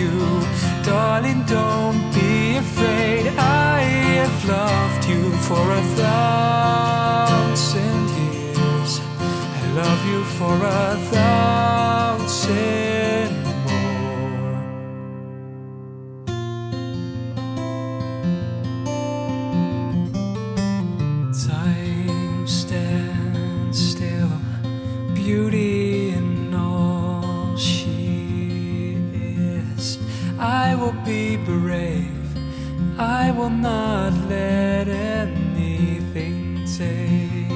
You. Darling, don't be afraid. I have loved you for a thousand years. I love you for a thousand more. Time stands still, beauty will be brave, I will not let anything take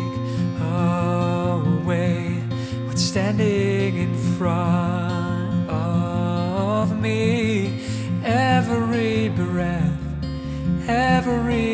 away what's standing in front of me. Every breath Every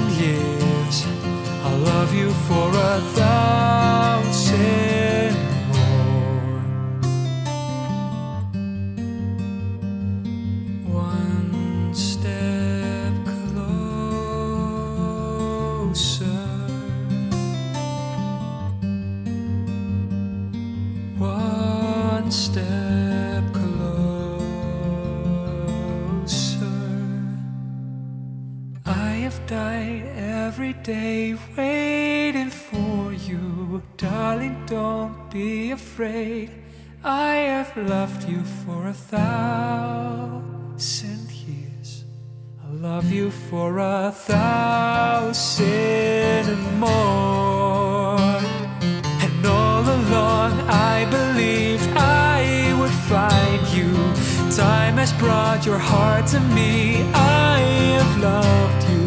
love you for a thousand more. One step closer. One step have died every day waiting for you. Darling, don't be afraid. I have loved you for a thousand years. I'll love you for a thousand more. And all along I believed I would find you. Time has brought your heart to me. I have loved you